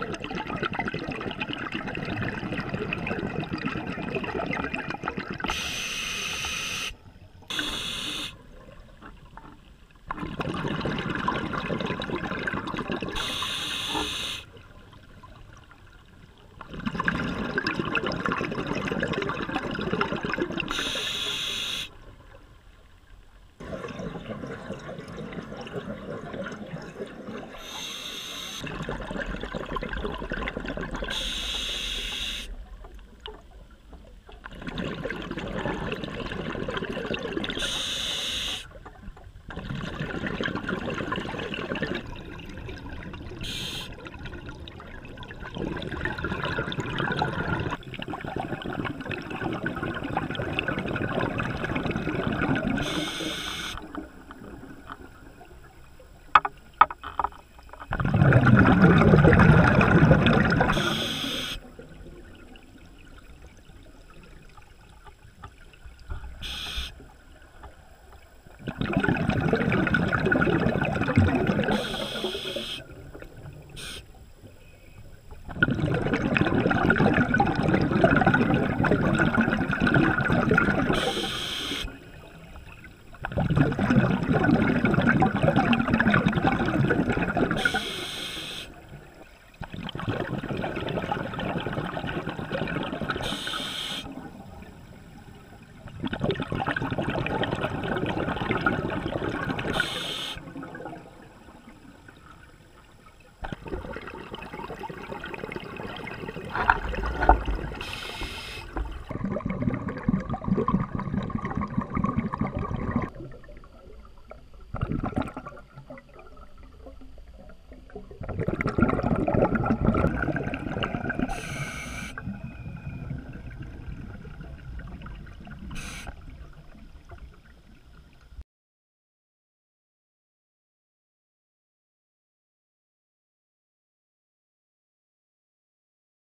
you.